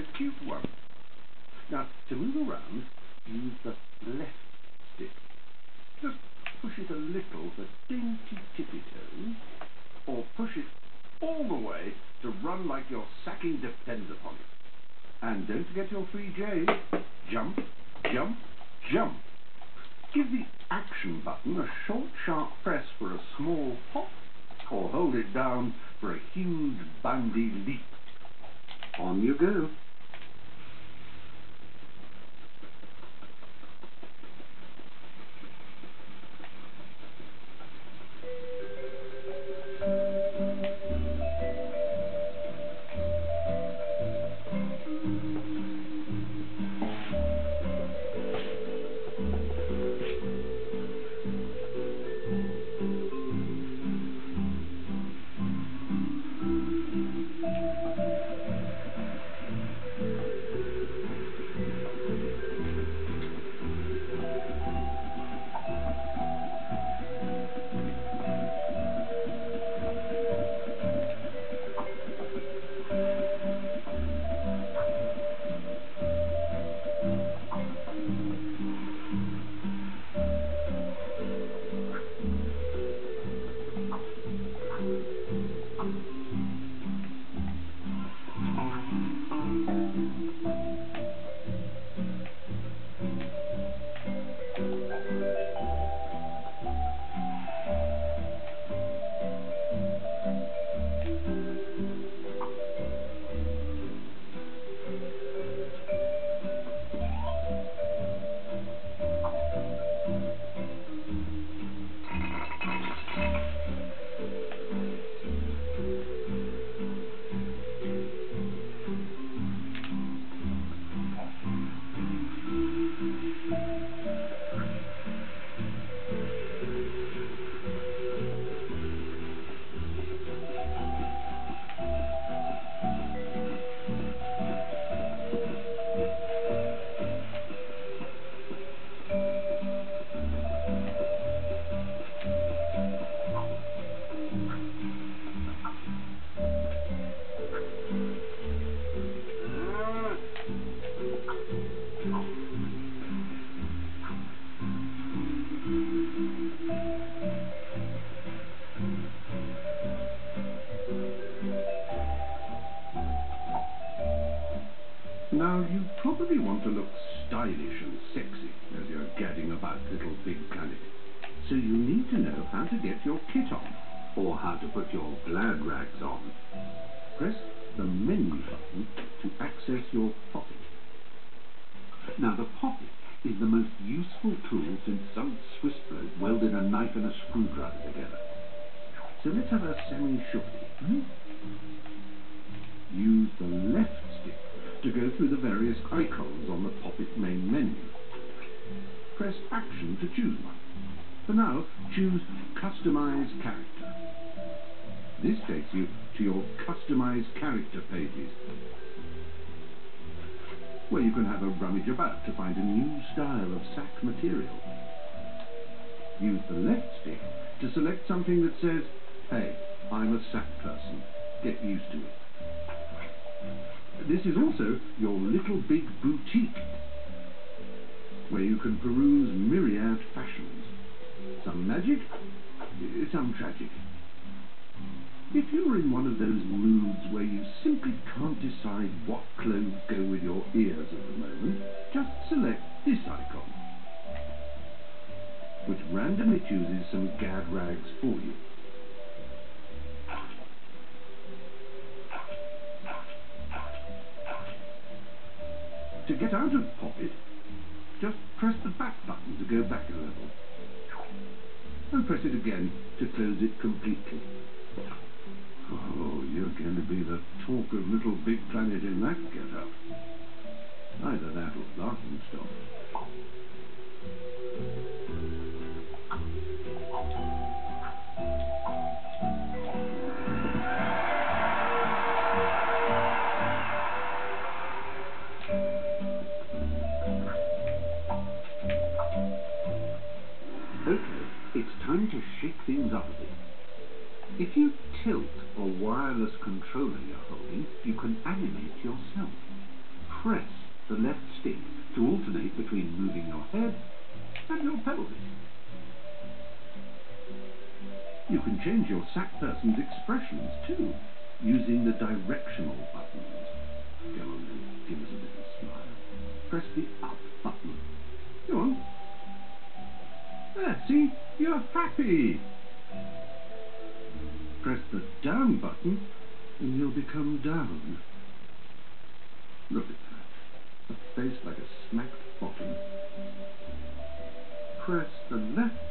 a cute one. Now, to move around, use the left stick. Just push it a little for dainty tippy toes, or push it all the way to run like your sacking depends upon it. And don't forget your three J's. Jump, jump, jump. Give the action button a short, sharp press for a small hop, or hold it down for a huge, boundy leap. On you go. Now, you probably want to look stylish and sexy as you're gadding about Little Big Planet. So you need to know how to get your kit on, or how to put your glad rags on. Press the menu button to access your Popit. Now, the Popit is the most useful tool since some Swiss bloke welded a knife and a screwdriver together. So let's have a semi-shufty. Hmm? Various icons on the Popit main menu. Press Action to choose one. For now, choose Customize Character. This takes you to your Customize Character pages, where you can have a rummage about to find a new style of sack material. Use the left stick to select something that says, Hey, I'm a sack person. Get used to it. This is also your little big boutique, where you can peruse myriad fashions. Some magic, some tragic. If you're in one of those moods where you simply can't decide what clothes go with your ears at the moment, just select this icon, which randomly chooses some gad rags for you. To get out of Popit, just press the back button to go back a level. And press it again to close it completely. Oh, you're going to be the talk of Little Big Planet in that get-up. Either that or laughing stock. It's time to shake things up a bit. If you tilt a wireless controller you're holding, you can animate yourself. press the left stick to alternate between moving your head and your pelvis. You can change your sack person's expressions too, using the directional buttons. Go on then, give us a little smile. Press the up button. Go on. There, see? You're happy. Press the down button and you'll become down. Look at that. A face like a smacked bottom. Press the left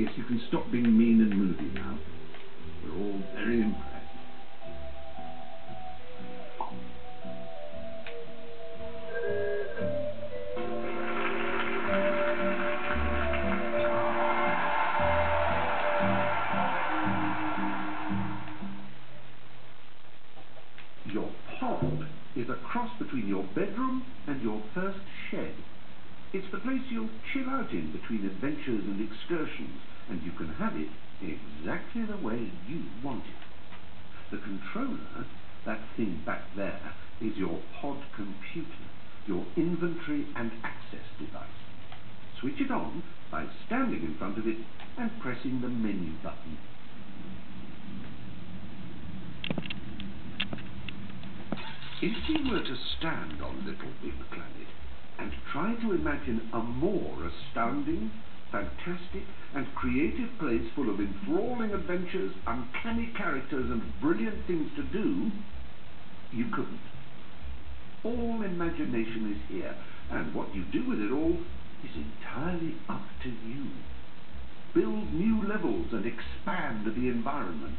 Yes, you can stop being mean and moody now. We're all very impressed. Your pod is a cross between your bedroom and your first shed. It's the place you'll chill out in between adventures and excursions, and you can have it exactly the way you want it. The controller, that thing back there, is your pod computer, your inventory and access device. Switch it on by standing in front of it and pressing the menu button. If you were to stand on Little Big Planet and try to imagine a more astounding, fantastic, and creative place full of enthralling adventures, uncanny characters, and brilliant things to do, you couldn't. All imagination is here, and what you do with it all is entirely up to you. Build new levels and expand the environment.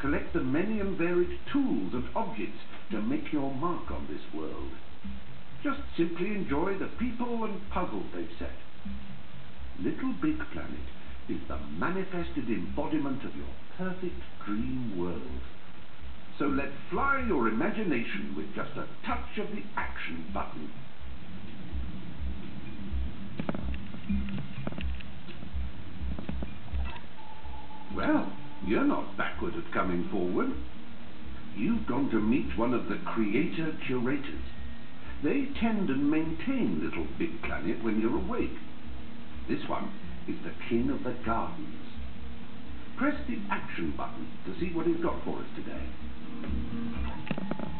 Collect the many and varied tools and objects to make your mark on this world. Just simply enjoy the people and puzzles they've set. Little Big Planet is the manifested embodiment of your perfect dream world. So let fly your imagination with just a touch of the action button. Well, you're not backward at coming forward. You've gone to meet one of the creator curators. They tend and maintain Little Big Planet when you're awake. This one is the king of the gardens. Press the action button to see what he's got for us today.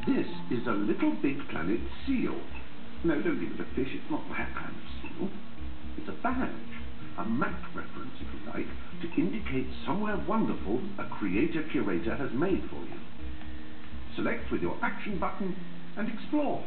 This is a Little Big Planet seal. No, don't give it a fish, it's not that kind of seal. It's a badge, a map reference, if you like, to indicate somewhere wonderful a creator-curator has made for you. Select with your action button and explore.